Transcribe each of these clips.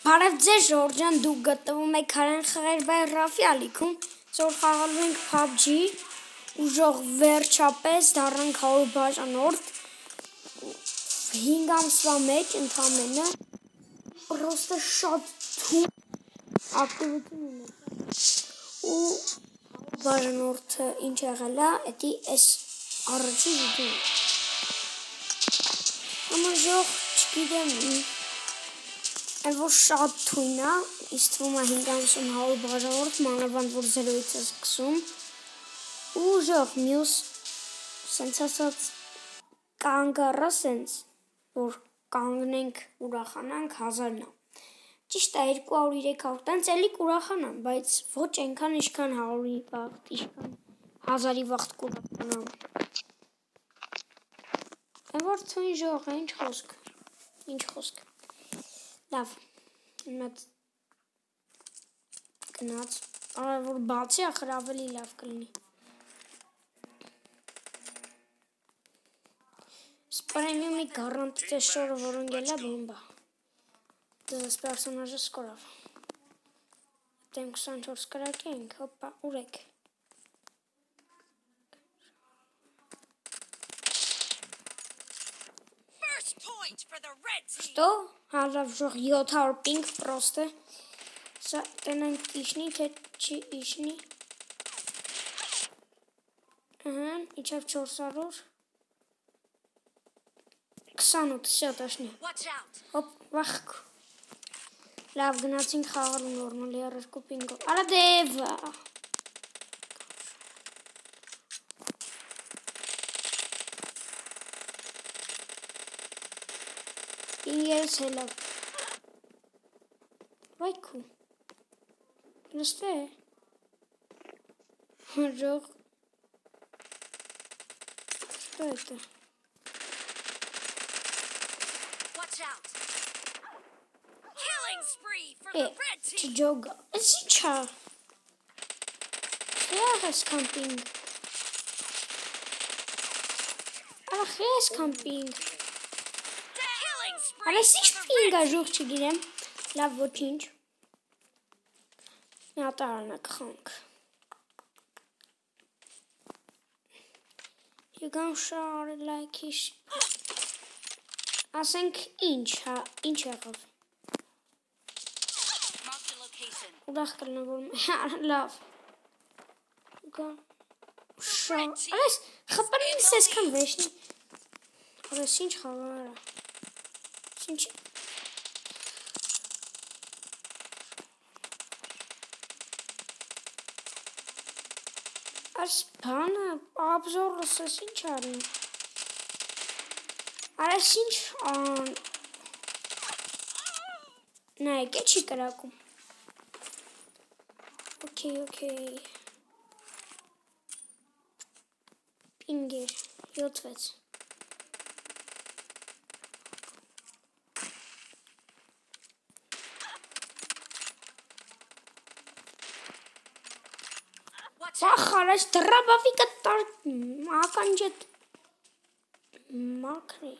Բարև ձեզ Ժորժան, դուք գտնվում եք Քարեն խղեր բայ Ռաֆի ալիքում, ծոր խաղալու ենք PUBG, ուժող վերջապես դառնանք 100 բաժանորդ, 5 ամսվա մեջ ընդամենը, պրոստը շատ թում ակտիվություն ունեցա, ու բաժանորդը ինչ եղել է, էդի այս առաջի վիդեոն։ Համաժող չգիտեմ, Այն որ շատ թույն է, ինձ թվում է 50 100 բաժանորդ, մանավանդ որ 0-ից է սկսում։ Ու ժող մյուս սենց ասած կանգառը սենց որ կանգնենք ուրախանանք 1000-ն է։ Ճիշտ է 200-300 տենց էլի կուրախանամ, բայց ոչ այնքան ինչքան 100-ի վաղտ, ինչքան 1000-ի վաղտ կուրախանամ։ Այն որ թույն ժող է, ինչ խոսք։ Ինչ խոսք։ Լավ։ Մտ գնաց։ Ահա որ բացի ախր ավելի լավ կլինի։ Սպրեմիումի գարանտի տեսորը որոնգելա բոմբա։ դե, Դրս պերսոնաժը սկորավ։ Դեմ 24 կրակ ենք, հոպա, ուրեք։ Что? հանրավժող 700 ping պրոստը սա տնենք իշնի թե չի իշնի ըհը իջավ 400 28 շա տաշնի հոպ վախք լավ գնացինք խաղալու նորմալ 32 ping-ով արա դեվա Jerusalem. Wajku. Was fair. Joch. Что это? Э, Джога. Сейчас. Yes, camping. Ach, yes, camping. Արա ինչ պինգա ժող չգիրեմ։ Լավ ոչինչ։ Մի հատ արանակ խանք։ You shout it like he's Ասենք ինչ, հա, ինչ եղավ։ Ուրախ կլինեմ որ լավ։ Գա շա։ Այս խփանից էսքան վեշնի։ Որս ինչ խաղարա։ Ինչ Այս բանը աբզորս էս ինչ արին։ Արես ինչ ան Նայեք, չի կրակում։ Okay, okay։ Պինգեր 7-6 Zacharias Trabavika Tart Makanjet Makri.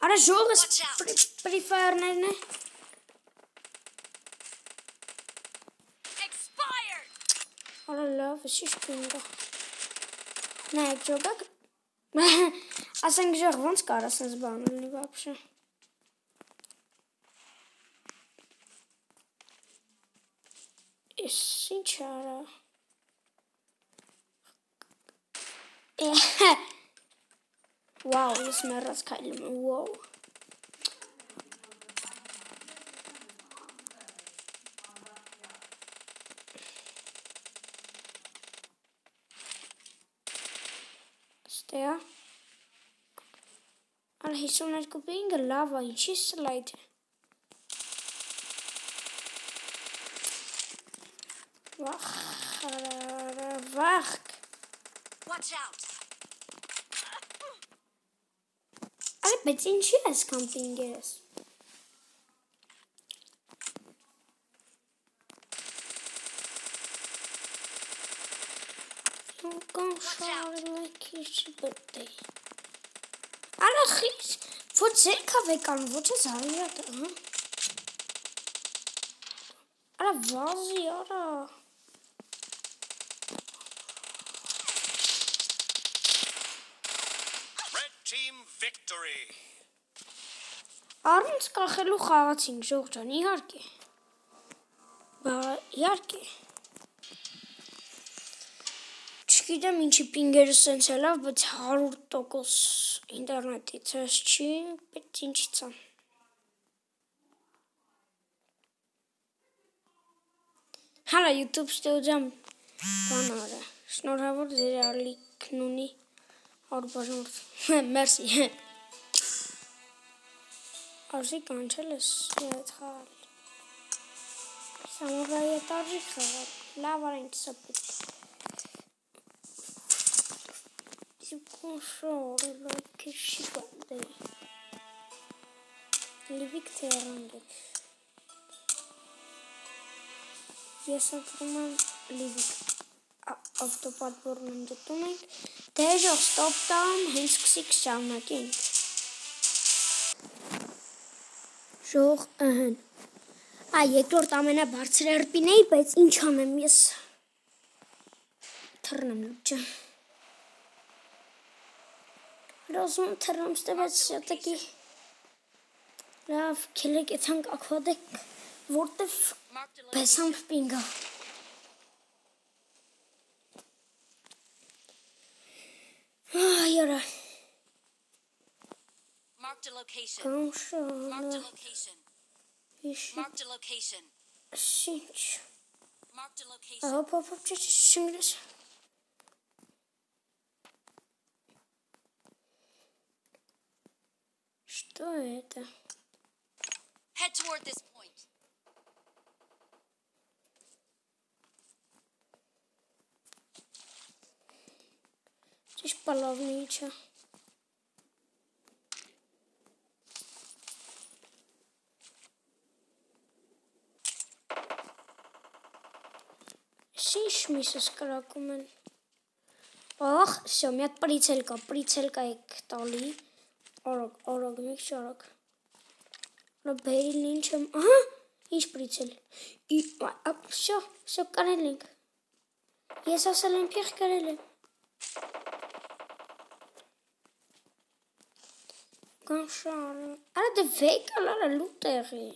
Ara nee. Free Fire, né? né? Olha lá, Nee, pintam. nee joga... Ասենք ժեղ ոնց կարա sense բան լինի բաբշե։ Էս ինչ արա։ Wow, ես մեռած քայլում եմ, wow։ Ալ 52 պինգը լավ է, ինչի սլայդ է։ Վախ, վախ։ Watch out։ Արի, բայց ինչի ես կան պինգերս։ Կան շարը քիչ բտե։ Արա խիչ, ոչ զերքա ხლიფს вот зерка векан вот ზარიად არა ვაზი არა. Team victory. არნს კახელო ხავაცინ გჟოგჯანი იარკე ბა იარკე Չգիտեմ ինչի պինգերը սենց է լավ, բայց 100% ինտերնետից ես չի, բայց ինչից է։ Հալա YouTube ստուդիամ բանարը։ Շնորհավոր ձեր ալիքն ունի 100 բաժանորդ։ Մերսի։ Արժի կանչել ես այդ խաղալ։ Սամուրայի հետ արժի խաղալ։ Լավ արենք սա պետք։ Իբկոշոր, լոքի շի բանդե։ Լիվիկ թե առանգել։ Ես ապրում եմ լիվիկ ավտոպատվորն եմ դտում ենք, դեժող ստոպ տամ, հենց սկսիկ շարունակենք։ Ժող ըհն։ Ա երկրորդ ամենաբարձր երպին էի, բայց ինչ անեմ ես։ Թռնեմ լուճը։ Rozum terörümüzde taki Rav Kelek Etang Aquatic wurde besamt Bingo. Ah, yara. Marked a location. Marked a location. Marked a location. Marked a location. Hop hop hop. Şimdi. Что это? Head toward this point. Ճիշտ պալավնիչը։ Շիշ միսս կրակում են։ Ախ, всё, մի հատ պրիցել կա, պրիցել կա եք տալի։ Օրոք, օրոք, մեկ շորոք։ Նո բերիլ ինչ եմ, ահա, ինչ պրիցել։ Ի, շո, շո կարել ենք։ Ես ասել եմ փիղ կարել եմ։ Կանշարը։ Արա դե վեկ ալարա լուտեղի։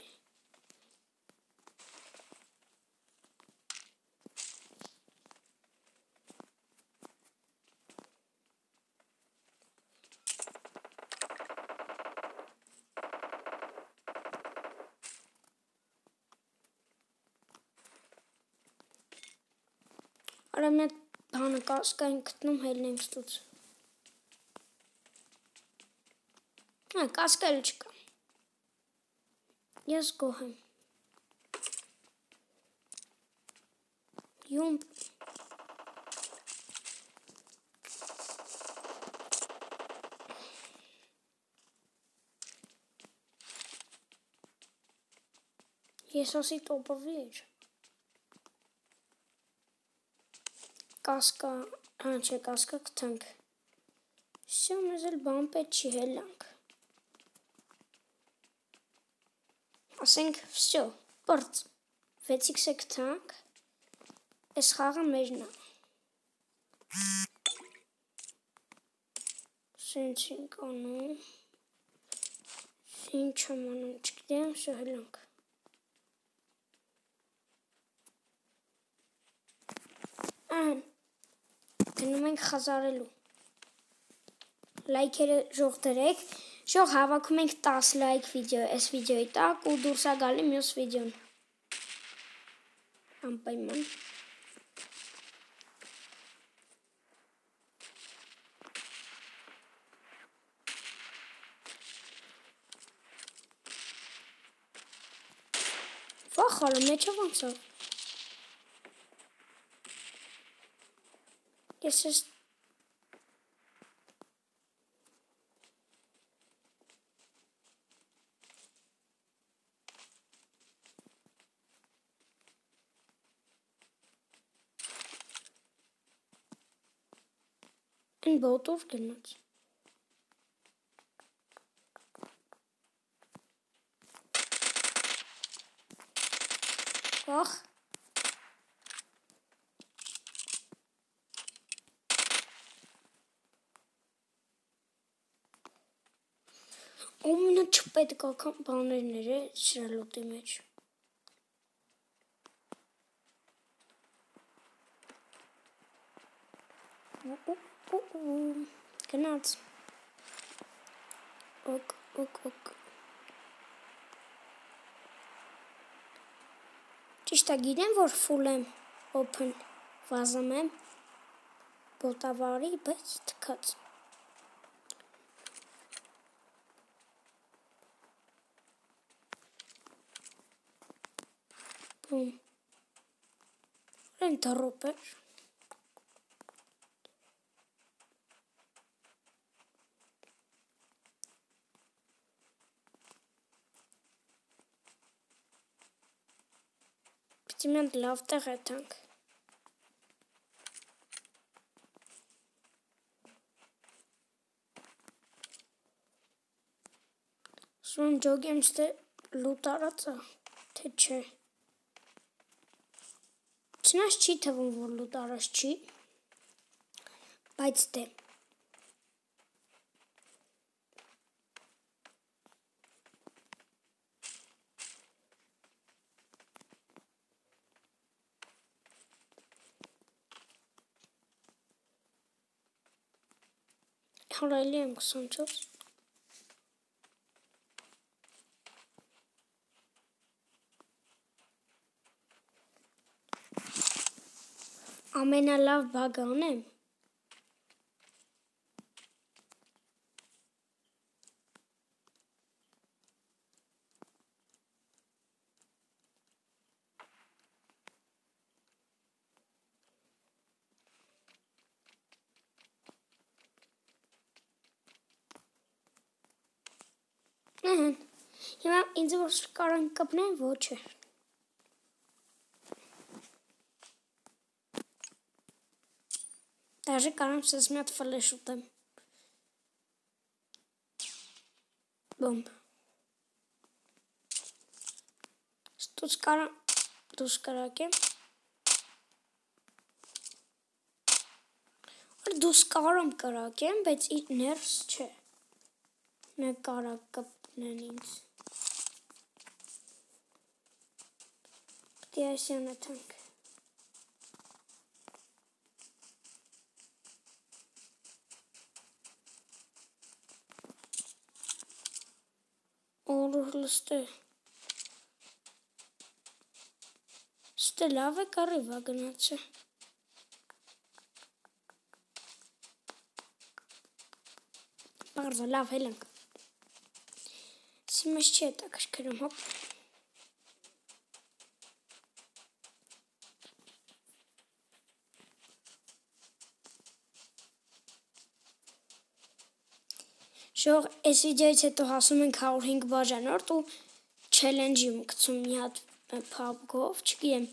Արա հատ բանը կասկային գտնում հելնեմ ստուց։ Հա, կասկել չկա։ Ես գոհ եմ։ Յում Ես ասի տոպովի էր։ Կասկա, հա չէ, կասկա կտանք։ Всё, մեզ էլ բան պետք չի հելանք։ Ասենք, всё, բրծ։ 6x-ը կտանք։ Այս խաղը մերն է։ Սենց ենք անում։ Ինչ եմ անում, չգիտեմ, всё հելանք։ Ահա գնում ենք խազարելու։ Լայքերը ժող դրեք։ Ժող հավաքում ենք 10 լայք վիդեո, այս վիդեոյի տակ ու դուրս է գալի մյուս վիդեոն։ Անպայման։ Վախալը մեջը ոնց է։ Ես ես Այն բոտով գնաց։ Ախ, Ամենը չպետքական բաներն էր է շրալոտի մեջ։ Գնաց։ Ոկ, ոկ, ոկ։ Ճիշտ է գիտեմ, որ full եմ open վազում եմ բոտավարի, բայց թքած։ Բում։ Այն դրոպ էր։ Պիտի մենք լավ տեղ հետանք։ Սուն ջոգեմ ստե լուտ արածա, թե չէ։ Չնայած չի թվում, որ լուտ արած չի, բայց դե։ Հարայլի եմ 24 ամենալավ բագ անեմ։ Ահա։ Հիմա ինձ որ կարան կպնեն ոչ է։ Դաժե կարամ սեզ մի հատ ֆլեշ ուտեմ։ Բոմ։ Ստուց կարամ դուս կարակեմ։ Որ դուս կարամ կարակեմ, բայց իր ներս չէ։ Նա կարակ կպնեն ինձ։ Պետք է այսյանը թանք։ լստե։ Ստե լավ է կարիվա գնացը։ Բարձա լավ հելանք։ Սիմես չի է տակշկրում, հոպ։ Շող այս վիդեոից հետո հասում ենք 105 բաժանորդ ու challenge-ի եմ գցում մի հատ PUBG-ով, չգիտեմ,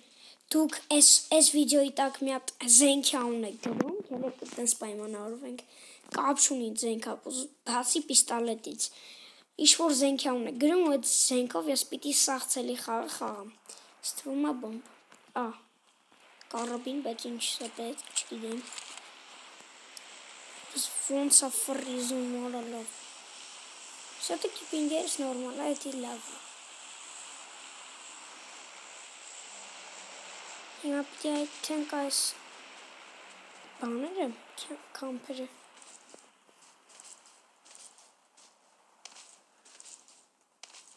դուք այս այս վիդեոյի տակ մի հատ զենքյան եք գրում, ելեք այդպես պայմանավորվենք, կապ չունի զենքա, բացի պիստոլետից։ Ինչ որ զենքյան եք գրում ու այդ զենքով ես պիտի սաղցելի խաղ խաղամ։ Ստվում է բոմբ։ Ա կարաբին, բայց ինչ է պետք, չգիտեմ ոնց է ֆրիզում մորալով։ Все-таки пиндец нормально, это լավ։ Հիմա պիտի այդենք այս բաները, կամպերը։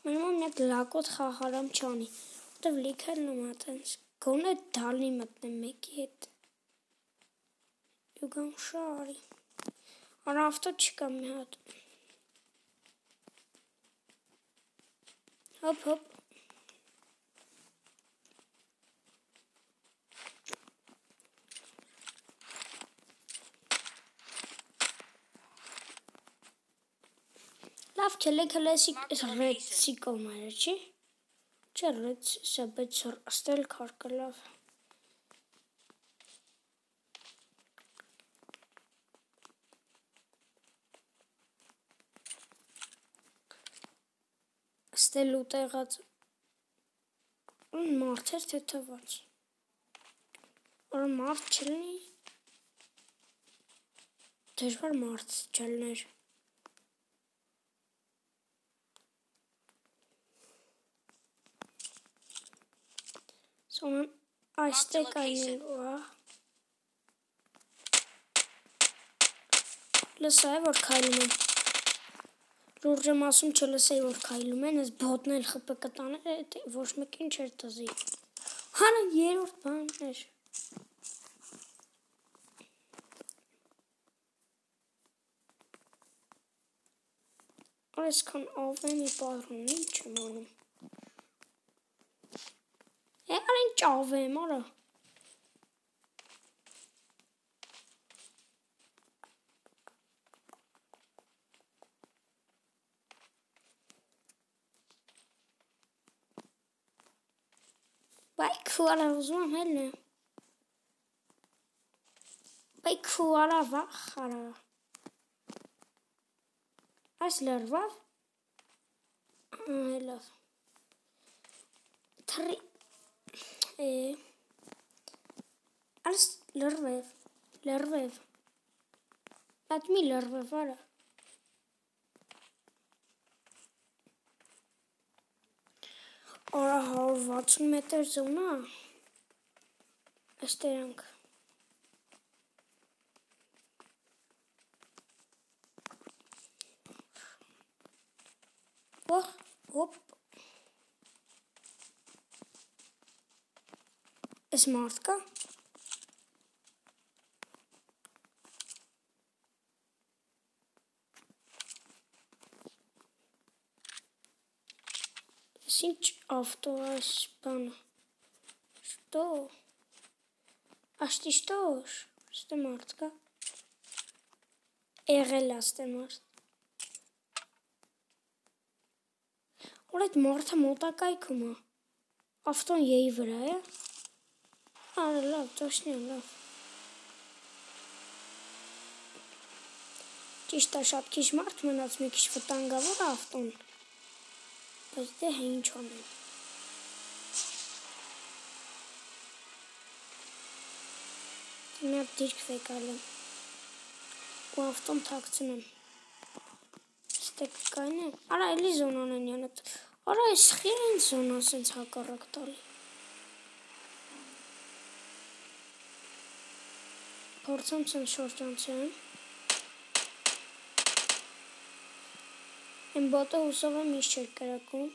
Մենման մի հատ լակոտ խաղարամ չանի, որտև լիքել նմատենց, գոնե դալնի մտնեմ մեկի հետ։ Յուգան շարի։ Անավտո չկա մի հատ։ Հոп, հոп։ Լավ քելե քելեսի ռեցի կոմերը, չի։ Չէ, ռեց, սա բայց ստել քարկը լավ։ Ստել ուտեղած մարդ էր թե թված։ Որ մարդ չլինի դժվար մարդ չլներ։ Սոնան այստեղ կայնելու է։ Լսա է որ քայլում են։ Լուրջ եմ ասում չլսեի որ քայլում են, այս բոտն էլ խփը կտաներ, ոչ մեկին չէր տզի։ Հանը երրորդ բանն էր։ Այսքան ավենի պարուն ինչ եմ անում։ Է, արին ճավեմ, արա։ Բայ քուարա ուզում եմ հելն է։ Բայ քուարա վախարա։ Այս լրվավ։ Լավ։ Թրի է Այս լրվև, լրվև։ Այդ մի լրվև արա։ Արա 160 մետր զոնա։ Այստեղ ենք։ Օ, հոպ։ Էս մարդ ինչ ավտո այս բանը։ Что? А что что? Что մարդ կա։ Եղել է ստե մարդ։ Որ այդ մարդը մոտակայքում է։ Ավտոն եի վրա է։ Արա լավ, ճաշնի լավ։ Ճիշտ է շատ քիչ մարդ մնաց, մի քիչ վտանգավոր է ավտոն։ Բայց դե հա ինչ անեմ։ Մի հատ դիրք վեկալեմ։ Ու ավտոն թաքցնեմ ստեկ կայնը։ Արա էլի զոնան են յանդ։ Արա այս խիր են զոնա սենց հակառակ տալի։ Փորձեմ սենց շորջանցեմ։ این با تو حسا با میشه کرا کن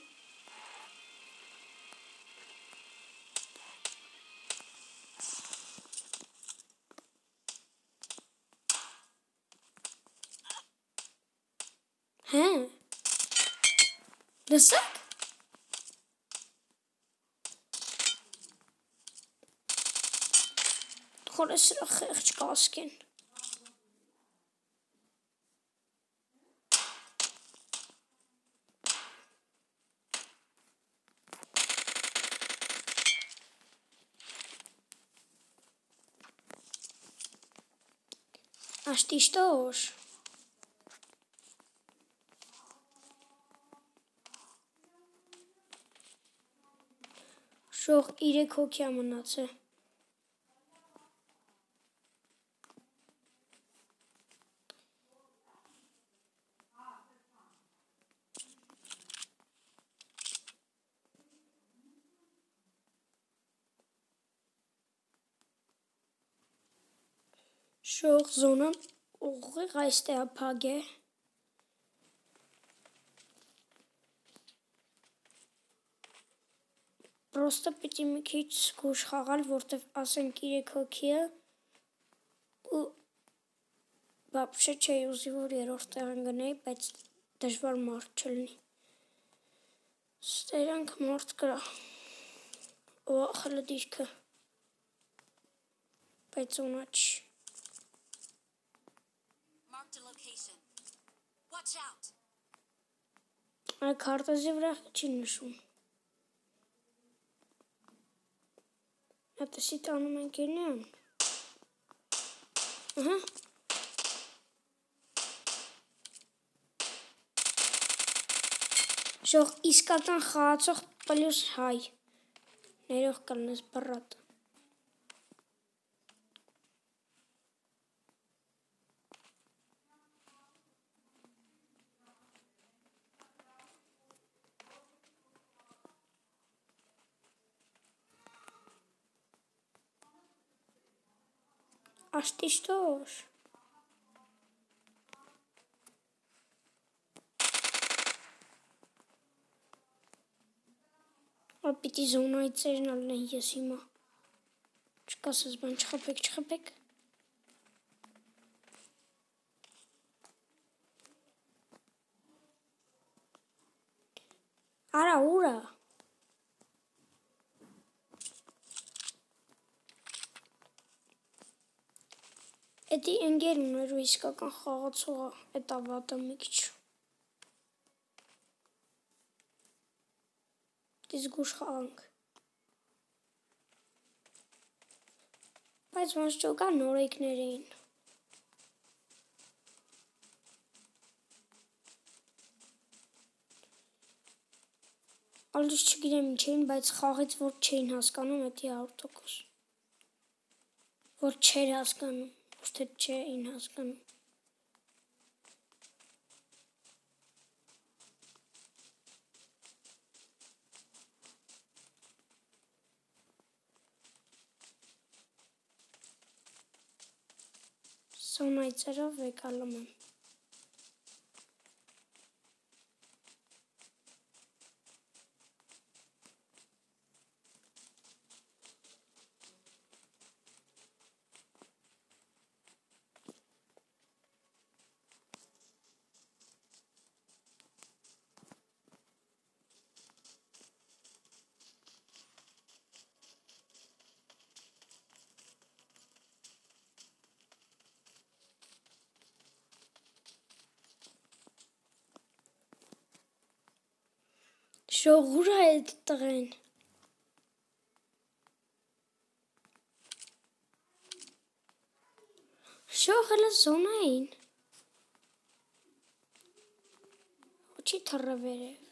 هم دستا خورش را خیلی خشک کن. Աշտի շտոր։ Շող 3 հոգի մնացել։ զոնան ուղիղ այստեղ է փագ է։ Պրոստը պիտի մի քիչ զգուշ խաղալ, որտեվ ասենք 3 հոգի է ու բաբշե չէի ուզի, որ երորդ տեղն գնեի, բայց դժվար մարդ չլինի։ Ստերանք մարդ կրա։ Ու ախլը դիրքը։ Բայց ունա չի։ Marked a location. Watch out. Այդ քարտեզի վրա չի նշում։ Հատեսի տանում ենք իրնյան։ Ահա։ Ժող իսկական խաղացող պլյուս հայ։ Ներող կլնես բռատ։ machst dich durch. Опять зона и цель на я сима. Чка се сбан чхапек чхапек. Ара ура! Էդի ընկեր ուներ ու իսկական խաղացողը, էդ ավատը մի քիչ։ Դիզգուշ խաղանք։ Բայց ոնց ճոգա նորեկներ էին։ Ալիս չգիտեմ ինչ էին, բայց խաղից որ չէին հասկանում, էդի 100%։ Որ չէր հասկանում թե չէին հասկանում։ Սոնայցերով եկալում եմ։ Շողուրա է տղեն։ Շողը զոնային։ Ոչի թռը վերև։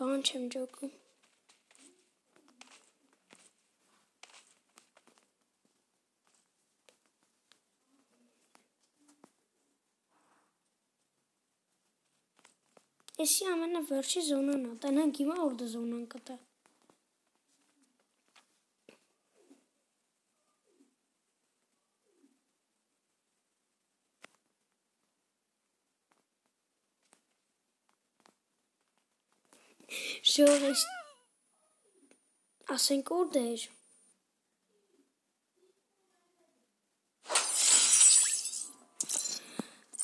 Բան չեմ ջոկում։ Էսի ամենավերջի զոնան է, տենանք հիմա որ դա զոնան կտա։ Ժողես ասենք որ դեր։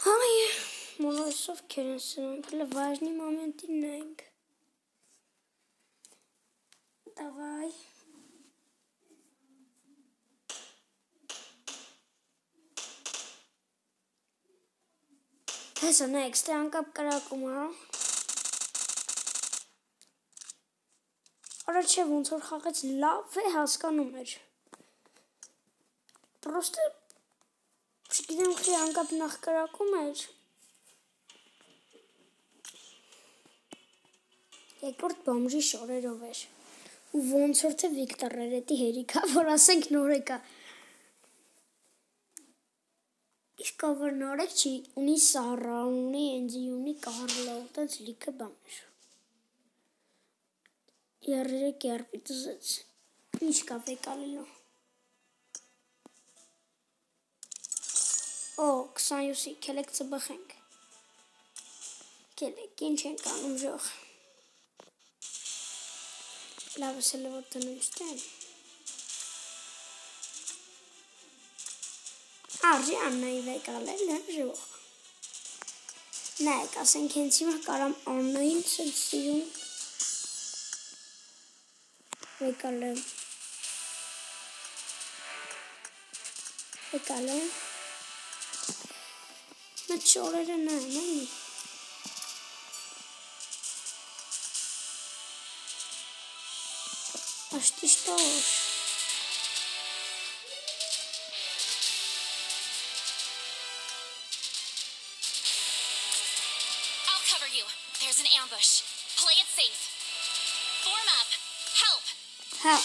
Հայ ոսովքեր են սնունդը, վաժնի մամենտին նայինք։ Դավայ։ Հեսա նայք, ստե անկապ կրակում, հա։ Արա չէ, ոնց որ խաղեց լավ է հասկանում էր։ Պրոստը չգիտեմ խի անկապ նախ կրակում էր։ երկրորդ բոմժի շորերով էր։ Ու ոնց որ թե Վիկտոր Ռերետի հերիքա, որ ասենք նորեկա։ Իսկ որ նորեկ չի, ունի Սարա, ունի Էնձի, ունի Կարլո, տենց լիքը բան էր։ Երրերը կերպի ծզեց։ Ինչ կա վեկալելո։ Օ, 27-ի, կելեք ծբխենք։ Կելեք, ինչ ենք անում ժող։ Լավս էլ որ տնեմ ստեմ։ Արժի աննայի վեկալել եմ ժող։ Նայեք, ասենք հենց հիմա կարամ աննային սրսիրում վեկալեմ։ Վեկալեմ։ Մեծ շորերը նայեն, այնի։ Aż ty stoisz. There's an ambush. Play it safe. Form up. Help. Help.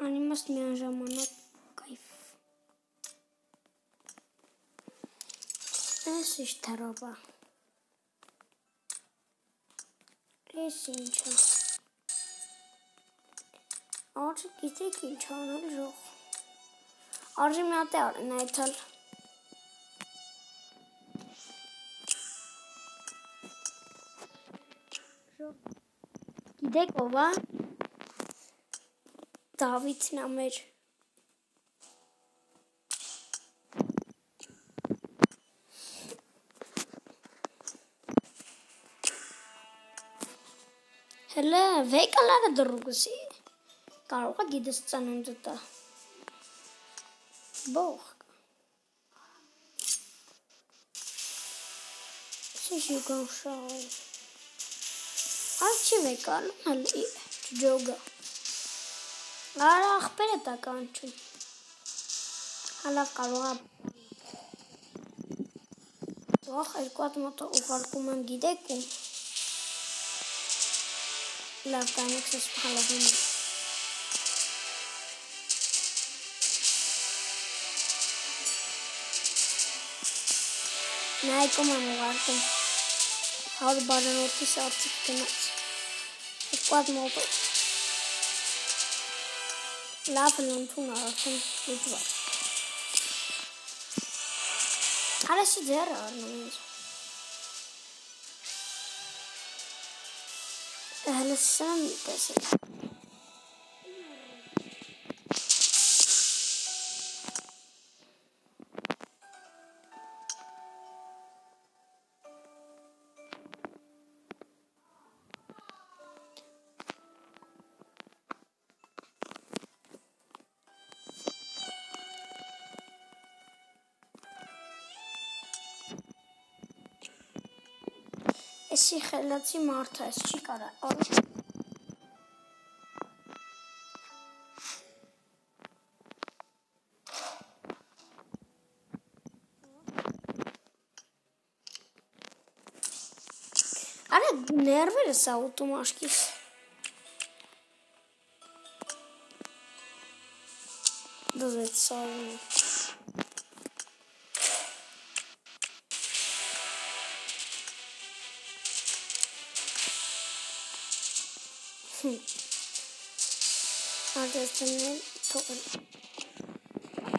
Animas mi-a înjamănat Թարոբա։ Ես ինչա։ Արժի գիտեք ինչ անել ժող։ Արժի մի հատ է արեն այդալ։ Գիտեք ով է։ Դավիթն է մեր։ Հələ վեկալարը դրուգսի։ Կարող է գիտես ծանոնդը տա։ Բող։ Շիշի գանշալ։ Արչի վեկալ, հələ ջոգա։ Արա ախպերը տա կանչում։ Հալավ կարող է Ող երկու հատ մոտը ուղարկում եմ գիտեք ու լավ կանեք սս հալավին Նայկում եմ ուղարկում Հարը բարանորդի սարցիկ գնաց Երկու հատ մոտը Լավ լնթուն արդեն լուտվար Հարասի ձերը արնում ինձ Հələ սամ տեսել Էսի խելացի մարդը, ესე ხელაცი მართა ეს ჩიკარა ორი. არა ნერვერს ავტომაშკის და ზეცავი Ադեսնել թողել։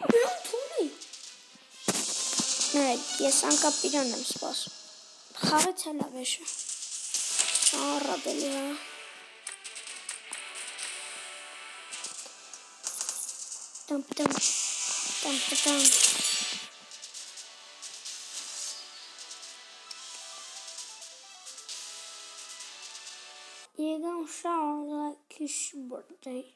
Ուրան թողնի։ Նայեք, ես անկապ իրան եմ սպասում։ Խաղեց հելա վեշը։ Առատելի հա։ Տամ տամ տամ տամ Եկան շարը like his birthday.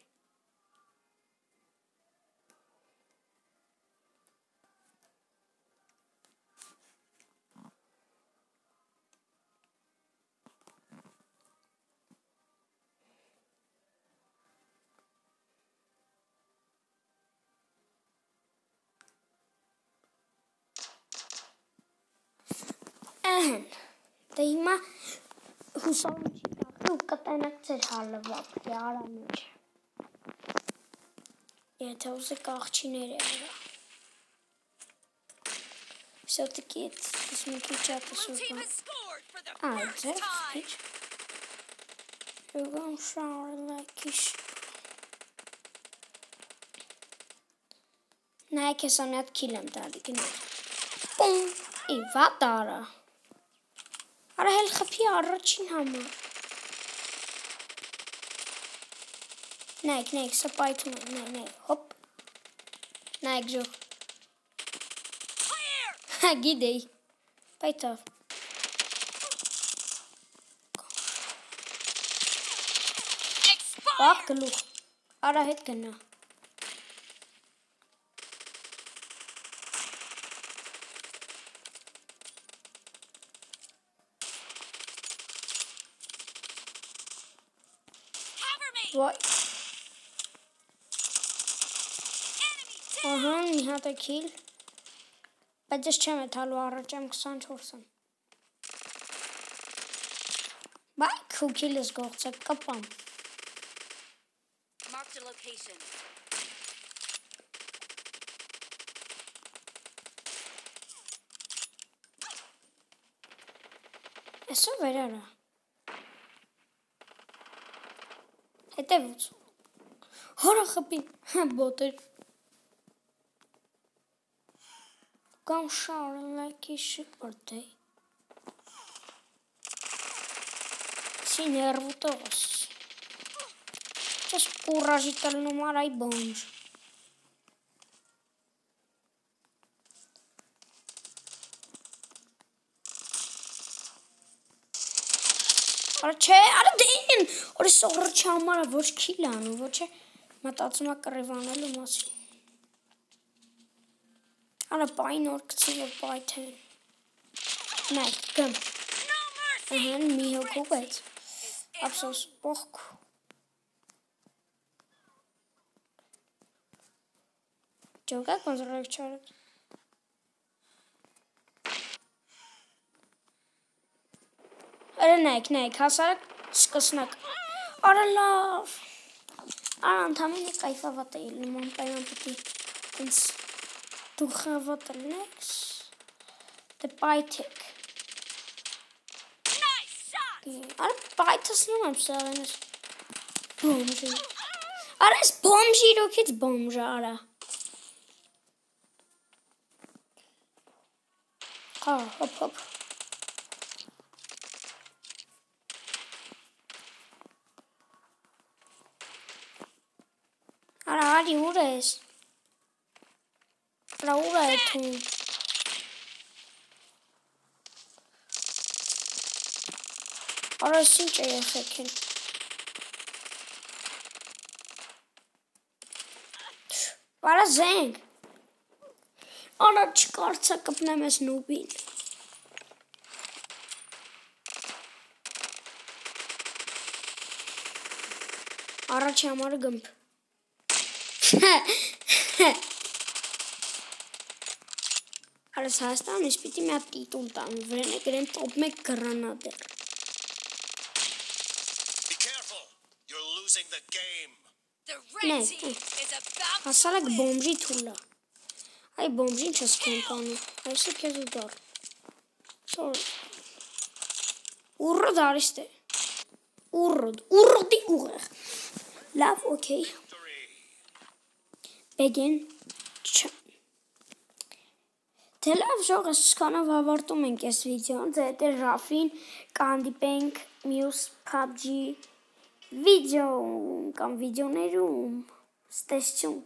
Ըհն։ Դե հիմա հուսալուջի դու կտենակ ձեր հալվապի արանուջ։ Եթե ուսեք աղջիները էրա։ Սյոտիքի էտ սմիքի չատը սուպան։ Այ ձեր քիչ։ You're gonna shower like a Նայեք ես անյատ քիլ եմ տալի գնով։ Պում, ի վատ արա։ Արա հել խփի առաջին համար։ Նայեք, նայեք, սա պայթում է, նայ, նայ, հոպ։ Նայեք Clear. Հա, գիտեի։ Պայթավ։. Բաղ գլուխ։ Արա հետ գնա։ Ահա, մի հատ է քիլ։ Բայց ես չեմ եթալու առաջ եմ 24-ն։ Բայ քու քիլս գողցը կպամ։ Marked a location. Այսո վերարա։ Հետևուց։ Հորա խփին, հա բոտեր։ Կամ շարունակի շփրտե։ Չի ներվուտոս։ Ես կուրաժի տլնում արայ բոմժ։ Արա չէ, արա դեն, օրի սողրը չամարա ոչ քիլ անում, ոչ է մտածում է կռիվանելու մասին։ Արա պայն օր կցի որ պայթեն։ Նայ, գմ։ Ահան մի հոգու բայց։ Ափսոս, պողք։ Ջոգա կոնսերվ չարեք։ Արա նայք, նայք, հասարակ սկսնակ։ Արա լավ։ Արա ընդամենը կայֆավատ է լիման պայման պիտի ինձ դուխավատ լնեքս։ Դե պայթեք։ Nice shot! Արա պայթսնում եմ սարենս։ Բոմժի։ Արա ես բոմժի իրոքից բոմժ արա։ Հա, հոп հոп։ Արա արի ուր ես։ Արա ուր է թում։ Արա ինչ է եղեք են։ Արա զենք։ Արա չկարծա կպնեմ ես նուբին։ Առաջի համարը գմփ։ Արս Հայաստանից պիտի մի հատ տիտուլ տան, վրեն է գրեն top 1 գրանադեր։ Be careful. You're losing the game. The red Nice, team nice. is about to Հասարակ win. բոմժի թուլա։ Այ բոմժին չես կեմպանում։ Այսը քեզ ու դար։ Sorry։ Ուրը դարիստ է։ Ուրը, ուրդի ուղեղ։ Լավ, Victory. Բեգեն Դե լավ ժողը սկանով ավարտում ենք այս վիդեոն, դե դե Ռաֆին կանդիպենք մյուս PUBG վիդեոում կամ վիդեոներում։ Ստեսություն։